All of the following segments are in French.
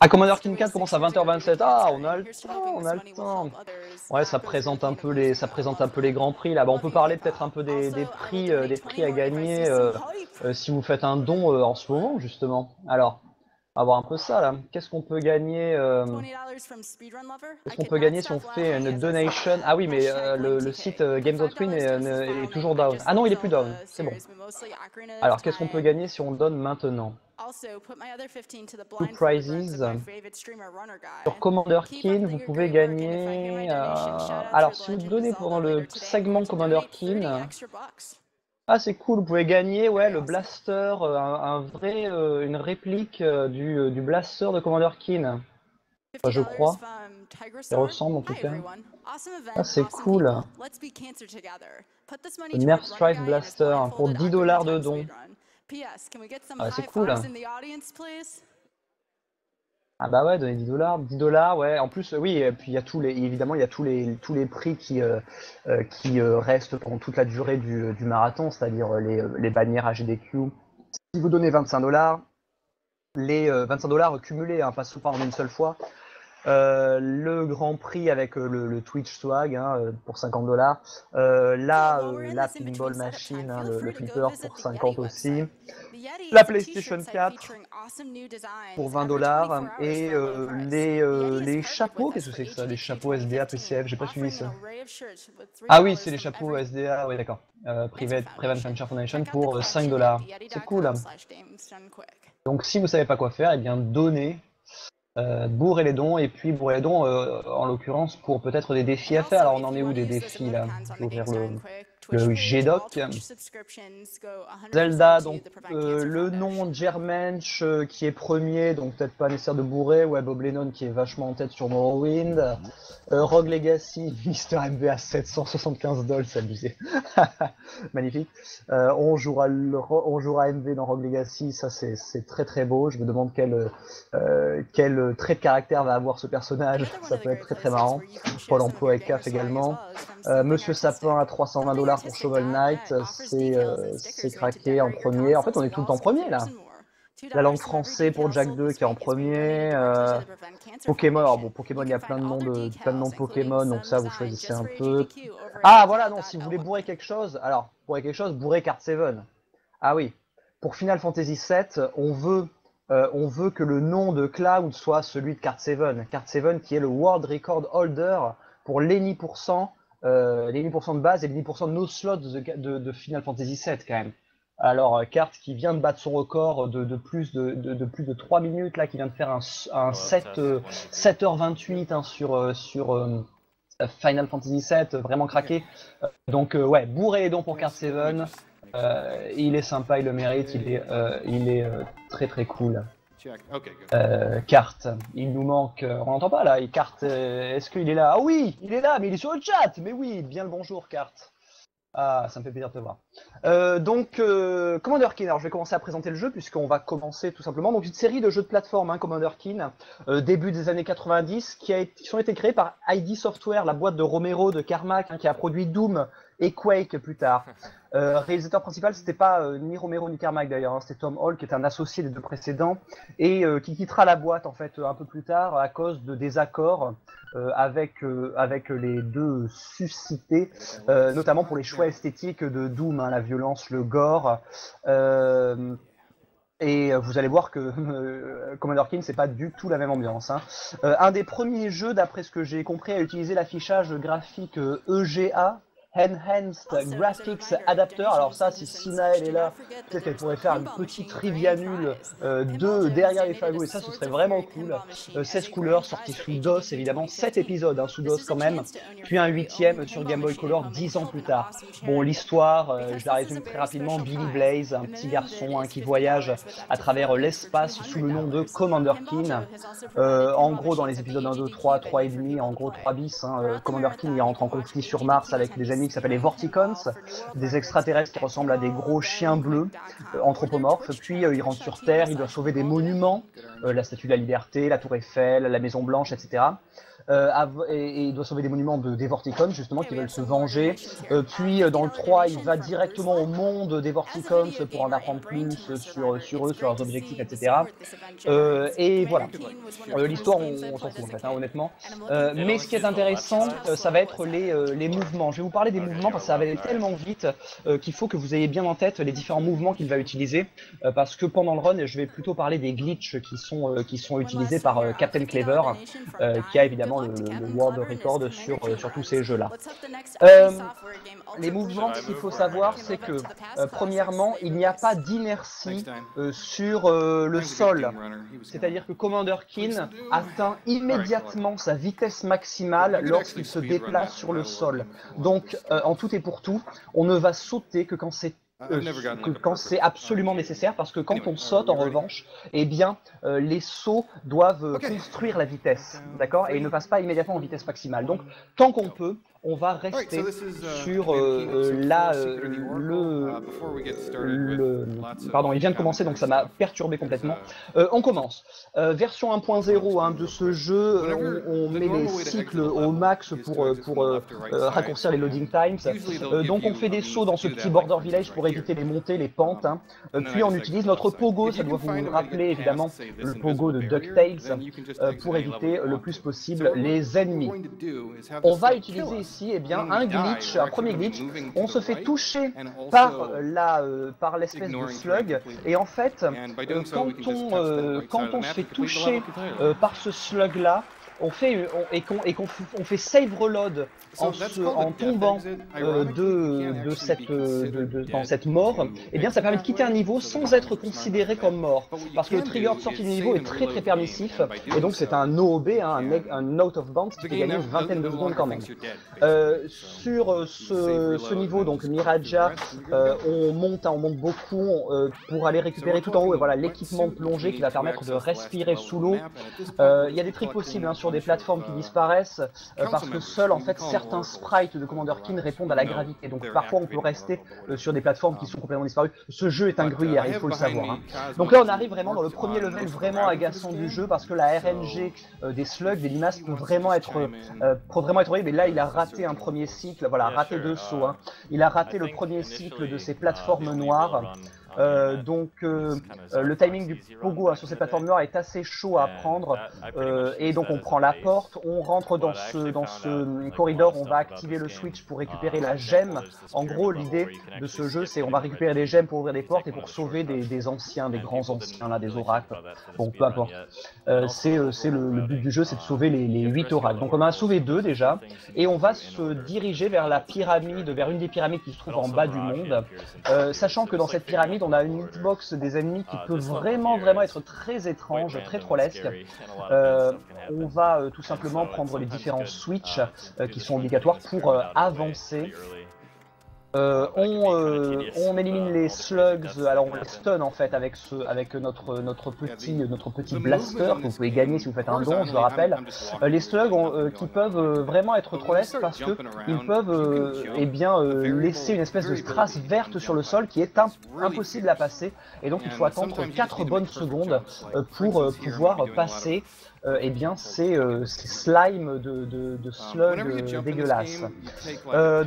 Ah, Commander King 4 commence à 20h27. Ah, on a le temps, on a le temps. Ouais, ça présente un peu les, ça présente un peu les grands prix là. Bah, on peut parler peut-être un peu des, des prix, euh, des prix à gagner euh, euh, si vous faites un don en ce moment justement. Alors, on va voir un peu ça là. Qu'est-ce qu'on peut gagner Qu'est-ce qu'on peut gagner si on fait une donation? Ah oui, mais le, le site Games of Queen est, est toujours down. Ah non, il est plus down. C'est bon. Alors, qu'est-ce qu'on peut gagner si on donne maintenant? Two prizes. Sur Commander King, vous pouvez gagner. euh, Alors, si vous donnez pendant le segment Commander King, ah c'est cool, vous pouvez gagner ouais le blaster, euh, un, un vrai, euh, une réplique euh, du, euh, du blaster de Commander King. Enfin, je crois. Ça ressemble en tout cas. Ah, c'est cool. Le Nerf Strike Blaster pour 10 dollars de dons. Ah, c'est cool. Ah bah ouais, donner 10 dollars, 10 dollars, ouais. En plus, oui, et puis il y a tous les, évidemment, il y a tous les, tous les prix qui, euh, euh, qui euh, restent pendant toute la durée du, du marathon, c'est-à-dire euh, les, les bannières AGDQ. Si vous donnez 25 dollars, les euh, 25 dollars cumulés, hein, pas souvent en une seule fois, euh, le Grand Prix avec euh, le, le Twitch Swag hein, euh, pour 50 dollars, la, euh, la Pinball Machine, hein, le, le flipper pour 50 aussi, La PlayStation 4 pour 20 dollars et les, les chapeaux, qu'est-ce que c'est que ça Les chapeaux SDA, PCF, j'ai pas suivi ça. Ah oui, c'est les chapeaux SDA, oui d'accord. Private Prevent Venture Foundation pour euh, 5 dollars. C'est cool. hein. Donc si vous savez pas quoi faire, eh bien donnez, euh, les dons et puis bourrez les dons euh, en l'occurrence pour peut-être des défis à faire. Alors on en est où des défis là ouvrir le, le GDoc. Zelda, donc euh, le nom Germensch euh, qui est premier, donc peut-être pas nécessaire de bourrer, ouais Bob Lennon qui est vachement en tête sur Morrowind, euh, Rogue Legacy, Mister MV à 775 dollars, c'est abusé. Magnifique. Euh, on, jouera le, on jouera MV dans Rogue Legacy, ça c'est très très beau. Je me demande quel, quel trait de caractère va avoir ce personnage, ça peut être très très marrant. Pôle emploi et CAF également. Euh, Monsieur Sapin à 320 dollars pour Shovel Knight, c'est euh, craqué en premier. En fait, on est tout le temps premier là. La langue français pour Jack 2 qui est en premier. euh, Pokémon, alors bon, Pokémon, il y a plein de noms de plein de noms Pokémon, donc ça vous choisissez un peu. Ah voilà, non, si vous voulez bourrer quelque chose, alors bourrer quelque chose, bourrez Card 7. Ah oui, pour Final Fantasy VII, on veut euh, on veut que le nom de Cloud soit celui de Card 7. Card 7 qui est le World Record Holder pour 10%, euh, les 10% de base et les 10% de nos slots de, de- de Final Fantasy VII quand même. Alors, euh, Cart qui vient de battre son record de, de plus de, plus de 3 minutes, là, qui vient de faire un, s- un 7, euh, 7h28 hein, sur, euh, sur euh, Final Fantasy VII, vraiment craqué. Euh, donc, euh, ouais, bourré les dons pour Cart 7. Euh, il est sympa, il le mérite, il est, euh, il est euh, très très cool. Okay. Euh, Carte, il nous manque. euh, on n'entend pas là. Carte, euh, est-ce qu'il est là? Ah oui, il est là, mais il est sur le chat. Mais oui, bien le bonjour, Carte. Ah, ça me fait plaisir de te voir. Euh, donc, Commander Keen. Alors, je vais commencer à présenter le jeu puisqu'on va commencer tout simplement. Donc, une série de jeux de plateforme, hein, Commander Keen, début des années 90, qui, a été, qui ont été créés par ID Software, la boîte de Romero de Carmack, hein, qui a produit Doom et Quake plus tard. Euh, réalisateur principal, c'était pas euh, ni Romero ni Carmack d'ailleurs, hein, c'était Tom Hall qui était un associé des deux précédents et euh, qui quittera la boîte en fait un peu plus tard à cause de désaccords euh, avec euh, avec les deux suscités, euh, notamment pour les choix esthétiques de Doom, hein, la violence, le gore. Euh, et euh, vous allez voir que euh, Commander King, c'est pas du tout la même ambiance. hein. Euh, un des premiers jeux, d'après ce que j'ai compris, à utiliser l'affichage graphique euh, EGA, Enhanced Graphics Adapter. Alors ça, si Sinael est là, peut-être qu'elle pourrait faire une petite trivia nulle euh, de derrière les fagots, et ça, ce serait vraiment cool. Euh, 16 couleurs, sorties sous DOS, évidemment, 7 épisodes hein, sous DOS quand même, puis un huitième sur Game Boy Color 10 ans plus tard. Bon, l'histoire, euh, je la résume très rapidement, Billy Blaze, un petit garçon hein, qui voyage à travers l'espace sous le nom de Commander Keen. Euh, en gros, dans les épisodes 1, 2, 3, 3 et demi, en gros 3 bis, hein, euh, Commander Keen. il rentre en conflit sur Mars avec des ennemis qui s'appellent les Vorticons, des extraterrestres qui ressemblent à des gros chiens bleus, euh, anthropomorphes. Puis euh, il rentre sur Terre, il doit sauver des monuments, euh, la Statue de la Liberté, la Tour Eiffel, la Maison Blanche, etc. et, il doit sauver des monuments de, des Vorticons, justement, qui veulent se venger. puis dans le 3, il va directement au monde des Vorticons pour en apprendre plus sur, sur eux, sur leurs objectifs, etc. et voilà. L'histoire, on, s'en fout en fait, hein, honnêtement. mais ce qui est intéressant, ça va être les, les mouvements. Je vais vous parler des mouvements parce que ça va aller tellement vite qu'il faut que vous ayez bien en tête les différents mouvements qu'il va utiliser. parce que pendant le run, je vais plutôt parler des glitches qui sont, qui sont utilisés par Captain Clever, qui a évidemment le, world record sur, sur tous ces jeux-là. les mouvements qu'il faut savoir, c'est que premièrement, il n'y a pas d'inertie sur le sol. C'est-à-dire que Commander Keen atteint immédiatement sa vitesse maximale lorsqu'il se déplace sur le sol. Donc, en tout et pour tout, on ne va sauter que quand c'est euh, quand c'est absolument nécessaire, parce que quand on saute, en revanche, eh bien, euh, les sauts doivent construire la vitesse, d'accord? Et ils ne passent pas immédiatement en vitesse maximale. Donc, tant qu'on peut, on va rester uh, sur euh, euh, la, euh, le, uh, le, Pardon, il vient de commencer, donc ça m'a perturbé complètement. on commence. version 1.0 hein, de ce jeu, on, met les cycles au max pour, pour raccourcir les loading times. donc on fait des sauts dans ce petit border village pour éviter les montées, les pentes. Hein. puis on utilise notre pogo, ça doit vous rappeler évidemment le pogo de DuckTales, pour éviter le plus possible les ennemis. On va utiliser ici eh bien, un glitch, un premier glitch. On se fait toucher par la, euh, par l'espèce de slug, et en fait, euh, quand on, euh, quand on se fait toucher par ce slug là, on fait et qu'on fait save reload en, en tombant euh, de, de, cette, de, dans cette mort, et eh bien ça permet de quitter un niveau sans être considéré comme mort. Parce que le trigger de sortie du niveau est très très permissif, et donc c'est un OOB, hein, un, un, Note of Bounce qui peut gagner une vingtaine de secondes quand même. Euh, sur euh, ce, ce, niveau, donc Miraja, on monte, hein, on monte beaucoup pour aller récupérer tout en haut et voilà l'équipement de plongée qui va permettre de respirer sous l'eau. Il y a des tricks possibles hein, sur des plateformes qui disparaissent parce que seuls en fait certains sprites de Commander Keen répondent à la gravité. Donc parfois on peut rester euh, sur des plateformes qui sont complètement disparues. Ce jeu est un gruyère, il faut le savoir. Hein. Donc là on arrive vraiment dans le premier level vraiment agaçant du jeu parce que la RNG euh, des slugs, des limaces peut vraiment être, euh, vraiment être horrible. Et là il a raté un premier cycle, voilà, raté deux sauts. Hein. Il a raté le premier cycle de ces plateformes noires. Euh, donc euh, euh, le timing du pogo hein, sur cette plateforme noire est assez chaud à prendre et donc on prend la porte, on rentre dans ce, dans ce corridor, on va activer le switch pour récupérer la gemme. En gros l'idée de ce jeu c'est on va récupérer des gemmes pour ouvrir des portes et pour sauver des, anciens, des grands anciens là, des oracles. Bon peu importe. c'est le, but du jeu c'est de sauver les, les 8 oracles. Donc on en a sauvé deux déjà et on va se diriger vers la pyramide, vers une des pyramides qui se trouve en bas du monde, sachant que dans cette pyramide on a une hitbox des ennemis qui peut vraiment vraiment être très étrange, très trollesque. Euh, on va euh, tout simplement prendre les différents switches euh, qui sont obligatoires pour avancer euh, on, euh, on, élimine les slugs, alors on les stun en fait avec, ce, avec notre, notre, petit, notre petit blaster que vous pouvez gagner si vous faites un don, je le rappelle. Euh, les slugs qui peuvent vraiment être trop lestes parce qu'ils peuvent eh bien, laisser une espèce de trace verte sur le sol qui est impossible à passer. Et donc il faut attendre 4 bonnes secondes pour pouvoir passer euh, eh bien c'est euh, slime de, de, de slug euh, dégueulasse.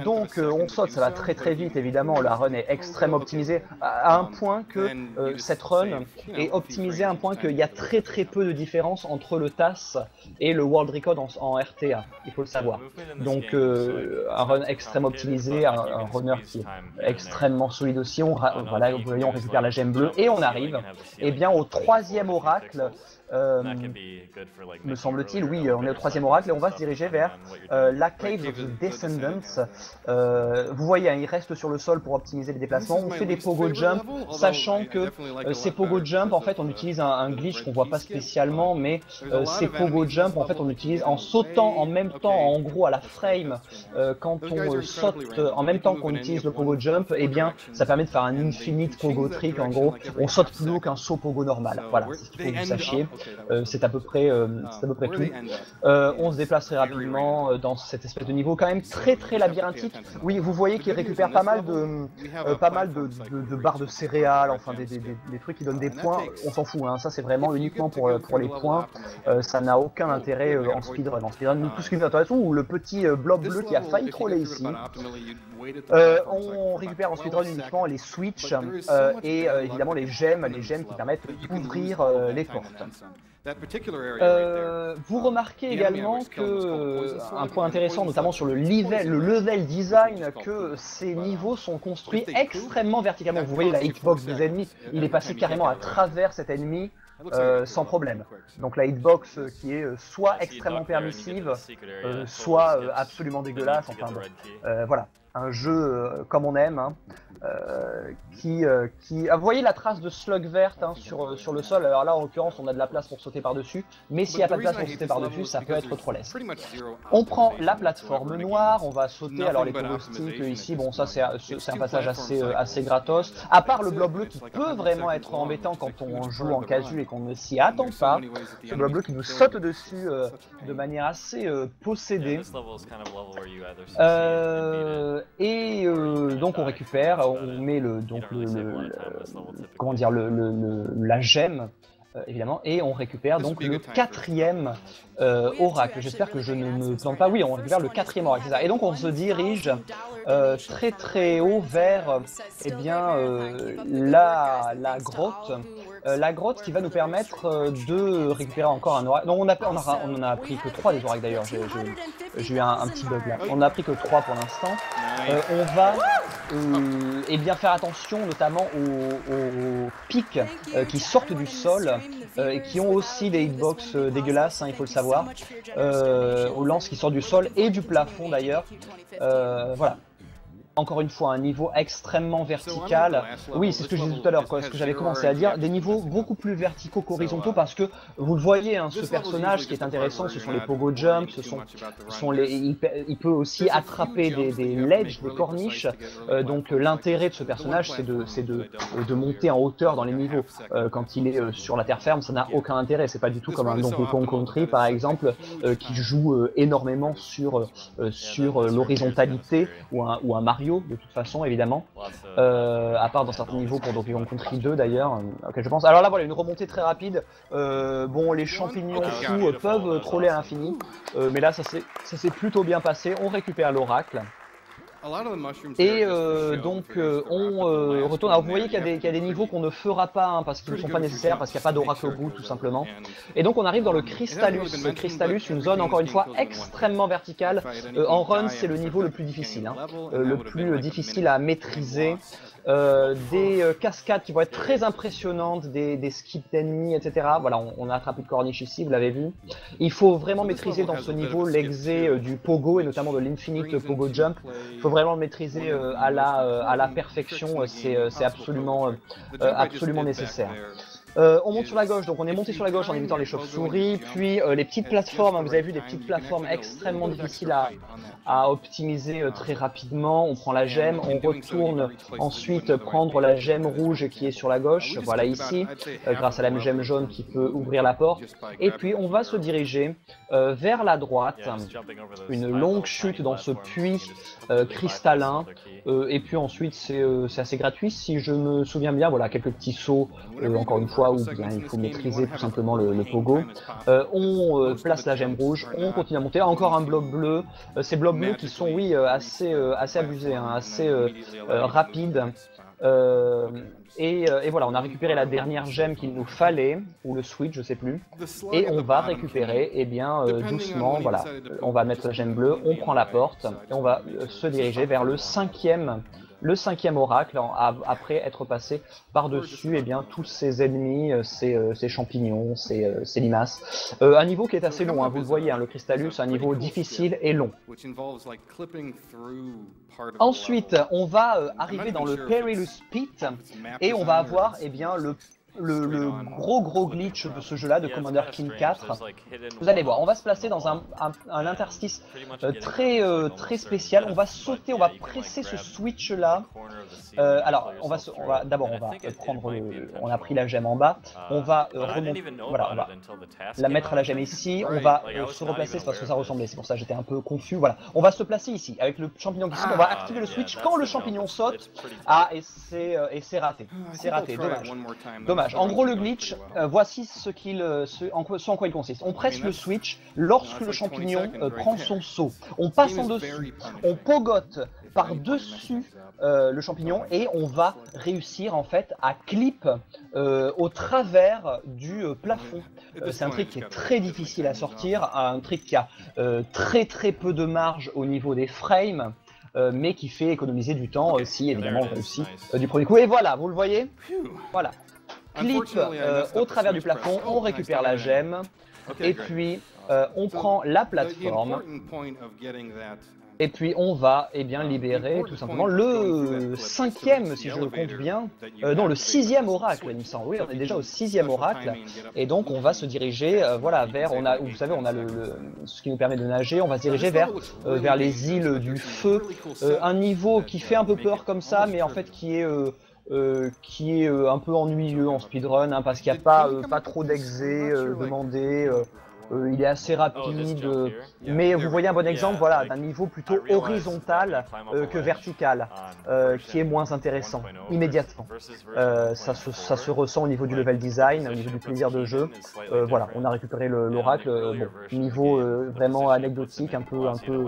donc on saute, ça va très très vite évidemment, la run est extrêmement optimisée à, un point que cette run est optimisée à un point qu'il y a très très peu de différence entre le TAS et le World Record en, RTA, il faut le savoir. Donc un run extrêmement optimisé, un, runner qui est extrêmement solide aussi, on, voilà, vous voyez on récupère la gemme bleue. Et on arrive. eh bien, au troisième oracle euh, me semble-t-il, oui, on est au troisième oracle et on va se diriger vers euh, la Cave of the Descendants. Euh, vous voyez, hein, il reste sur le sol pour optimiser les déplacements. On fait des pogo jump, sachant que ces pogo jump, en fait, on utilise un, glitch qu'on voit pas spécialement, mais ces pogo jump, en fait, on utilise en sautant en même temps, en gros, à la frame, quand on saute en même temps qu'on utilise le pogo jump, et eh bien, ça permet de faire un infinite pogo trick. En gros, on saute plus haut qu'un saut pogo normal. Voilà, c'est ce qu'il faut que vous sachiez. Euh, c'est à peu près, euh, à peu près tout. Euh, on se déplace très rapidement dans cette espèce de niveau quand même très très labyrinthique. Oui, vous voyez qu'il récupère pas mal de, pas mal de, de, barres de céréales, enfin des, des, des, trucs qui donnent des points. On s'en fout, hein. ça c'est vraiment uniquement pour, pour les points. ça n'a aucun intérêt en speedrun. En speedrun, tout ce qui nous intéresse, ou le petit blob bleu qui a failli troller ici. On récupère en speedrun uniquement les switches et évidemment les gemmes, les gemmes qui permettent d'ouvrir les portes. Euh, vous remarquez également que un point intéressant, notamment sur le level, le level design, que ces niveaux sont construits extrêmement verticalement. Vous voyez la hitbox des ennemis, il est passé carrément à travers cet ennemi. Euh, sans problème. Donc la hitbox euh, qui est soit extrêmement permissive, soit absolument dégueulasse. Enfin, voilà, un jeu comme on aime. Hein. Euh, qui, euh, qui... Ah, vous voyez la trace de slug verte hein, sur, sur le sol. Alors là, en l'occurrence, on a de la place pour sauter par-dessus. Mais s'il n'y a pas de place pour sauter par-dessus, ça peut être trop laisse. On prend la plateforme noire, on va sauter. Alors les pogo ici, bon, ça c'est un passage assez, euh, assez gratos. À part le blob bleu qui peut vraiment être embêtant quand on joue en casu et qu'on ne s'y attend pas. Ce blob bleu qui nous saute dessus de manière assez possédée. Et donc on récupère on met le, donc le, comment dire, le, la gemme euh, évidemment, et on récupère donc le quatrième euh, oracle. J'espère que je ne me plante pas. Oui, on récupère le quatrième oracle, c'est ça. Et donc on se dirige euh, très très haut vers eh bien, la, la grotte. La grotte qui va nous permettre de récupérer encore un oracle. Non, on, a, on, on en a pris que trois des oracles d'ailleurs. J'ai eu un, petit bug là. On n'a pris que trois pour l'instant. on va euh, et bien faire attention notamment aux, pics euh, qui sortent du sol euh, et qui ont aussi des hitbox dégueulasses, hein, il faut le savoir, aux lances qui sortent du sol et du plafond d'ailleurs. voilà, encore une fois un niveau extrêmement vertical. Oui, c'est ce que je disais tout à l'heure, ce que j'avais commencé à dire, des niveaux beaucoup plus verticaux qu'horizontaux parce que vous le voyez, hein, ce personnage, ce qui est intéressant, ce sont les pogo jumps, ce sont, sont les, il, peut aussi attraper des, des ledges, des corniches. Euh, donc l'intérêt de ce personnage, c'est de, de, de, monter en hauteur dans les niveaux. Euh, quand il est euh, sur la terre ferme, ça n'a aucun intérêt. C'est pas du tout comme un Donkey Kong Country, par exemple, qui joue énormément sur, sur l'horizontalité ou un, ou un Mario de toute façon, évidemment. Euh, à part dans certains niveaux pour Donkey Kong Country 2 d'ailleurs, euh, je pense. Alors là, voilà, une remontée très rapide. Euh, bon, les champignons fous peuvent troller à l'infini, mais là, ça s'est plutôt bien passé. On récupère l'oracle. Et euh, donc euh, on euh, retourne. Alors vous voyez qu'il y, y, a des niveaux qu'on ne fera pas hein, parce qu'ils ne sont pas nécessaires, parce qu'il n'y a pas d'oracle au bout tout simplement. Et donc on arrive dans le Crystallus. Le Crystallus, une zone encore une fois extrêmement verticale. en run, c'est le niveau le plus difficile, hein. le plus difficile à maîtriser. Euh, des euh, cascades qui vont être très impressionnantes, des, des skips d'ennemis, etc. Voilà, on, a attrapé de corniche ici, vous l'avez vu. Il faut vraiment maîtriser dans ce niveau l'exé euh, du pogo et notamment de l'infinite pogo jump. Il faut vraiment le maîtriser à, la, à la perfection, c'est absolument, absolument nécessaire. Euh, on monte sur la gauche, donc on est monté sur la gauche en évitant les chauves-souris, puis euh, les petites plateformes, hein, vous avez vu des petites plateformes extrêmement difficiles à, à optimiser euh, très rapidement. On prend la gemme, on retourne ensuite prendre la gemme rouge qui est sur la gauche, voilà ici, grâce à la gemme jaune qui peut ouvrir la porte. Et puis on va se diriger vers la droite, une longue chute dans ce puits cristallin, et puis ensuite c'est assez gratuit si je me souviens bien, voilà quelques petits sauts, encore une fois ou bien il faut maîtriser tout simplement le, pogo. Euh, on euh, place la gemme rouge, on continue à monter, encore un bloc bleu. Euh, ces blocs bleus qui sont, oui, assez, assez abusés, hein, assez rapides. Et, voilà, on a récupéré la dernière gemme qu'il nous fallait, ou le switch, je sais plus. Et on va récupérer, et eh bien, doucement, voilà, on va mettre la gemme bleue, on prend la porte, et on va se diriger vers le cinquième le cinquième oracle, après être passé par-dessus eh bien tous ces ennemis, euh, euh, ces champignons, ces, euh, ces limaces. un niveau qui est assez long, hein, vous le voyez, hein, le Crystallus, un niveau difficile et long. Ensuite, on va arriver dans le Perilous Pit et on va avoir eh bien, le le, gros gros glitch de ce jeu-là, de Commander King 4. Vous allez voir, on va se placer dans un, interstice euh, très, euh, très spécial. On va sauter, on va presser ce switch-là Euh, alors, on va, on va d'abord, on va prendre, on a pris la gemme en bas, on va remonter, voilà, on va la mettre à la gemme ici, on va se replacer, c'est parce que ça ressemblait, c'est pour ça que j'étais un peu confus, voilà. On va se placer ici, avec le champignon qui saute, on va activer le switch quand le champignon saute, ah, et c'est raté, c'est raté, dommage. Dommage. En gros, le glitch, voici ce, qu'il, ce, en quoi, ce en quoi il consiste. On presse le switch lorsque le champignon prend son saut. On passe en dessous, on pogote par-dessus euh, le champignon et on va réussir en fait à clip euh, au travers du euh, plafond. c'est un trick qui est très difficile à sortir, un trick qui a très très peu de marge au niveau des frames. mais qui fait économiser du temps si évidemment on réussit du premier coup. Et voilà, vous le voyez. Voilà. Clip au travers du plafond, on récupère la gemme, et puis on prend la plateforme et puis on va eh bien, libérer tout simplement le cinquième, si je le compte bien, euh, non le sixième oracle, il me semble. Oui, on est déjà au sixième oracle, et donc on va se diriger, euh, voilà, vers, on a, vous savez, on a le, ce qui nous permet de nager, on va se diriger vers, euh, vers les îles du feu, un niveau qui fait un peu peur comme ça, mais en fait qui est qui est un peu ennuyeux en speedrun, hein, parce qu'il n'y a pas, pas trop d'exé demandé. Euh, il est assez rapide, euh, mais vous voyez un bon exemple voilà, d'un niveau plutôt horizontal euh, que vertical, qui est moins intéressant immédiatement. Ça se, ça, se, ressent au niveau du level design, au niveau du plaisir de jeu. voilà, on a récupéré l'oracle, bon, niveau vraiment anecdotique, un peu, un peu,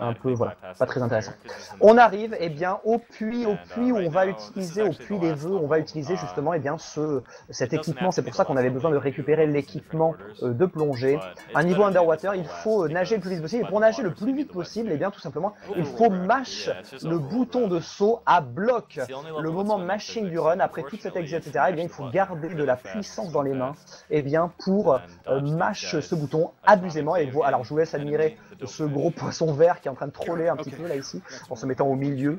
un peu, voilà, pas très intéressant. On arrive eh bien, au puits, au puits où on va utiliser, au puits des vœux, on va utiliser justement eh bien, ce, cet équipement. C'est pour ça qu'on avait besoin de récupérer l'équipement de plongée un niveau underwater, il faut nager le plus vite possible. Et pour nager le plus vite possible, eh bien tout simplement, il faut mash le bouton de saut à bloc. Le moment mashing du run, après toute cette exit, etc., et eh bien il faut garder de la puissance dans les mains eh bien, pour euh, mash ce bouton abusément. Et alors je vous laisse admirer ce gros poisson vert qui est en train de troller un petit peu là ici, en se mettant au milieu.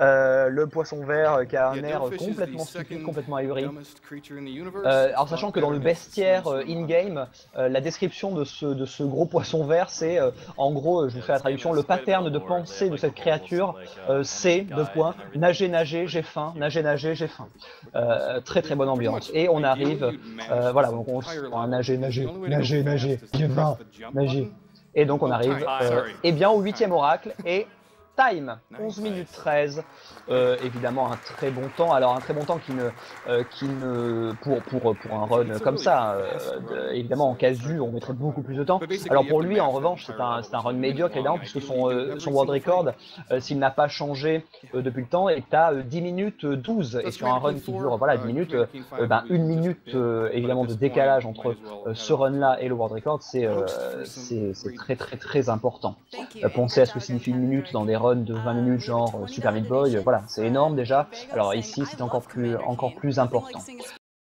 Euh, le poisson vert qui a un air complètement stupide, complètement ahuri. Euh, alors sachant que dans le bestiaire in-game, la description de ce, de ce gros poisson vert, c'est euh, en gros, je vous fais la traduction, le pattern de pensée de cette créature, euh, c'est, de points, nager, nager, j'ai faim, nager, nager, j'ai faim. Euh, très très bonne ambiance. Et on arrive, voilà, donc on, on nager, nager, nager, nager, j'ai faim, nager. Et donc on arrive, eh bien, au huitième oracle, et time, 11 minutes 13. Euh, évidemment un très bon temps. Alors un très bon temps qui ne, euh, qui ne pour, pour, pour un run comme ça, euh, évidemment en casu on mettrait beaucoup plus de temps. Alors pour lui en revanche c'est un, un run médiocre évidemment puisque son, son world record s'il n'a pas changé depuis le temps est à 10 minutes 12 et sur un run qui dure voilà 10 minutes, ben, une minute évidemment de décalage entre ce run là et le world record c'est c'est très très très important. pensez à ce que signifie une minute dans des runs de 20 minutes genre Super Meat Boy, voilà c'est énorme déjà. Alors ici, c'est encore plus, encore plus important.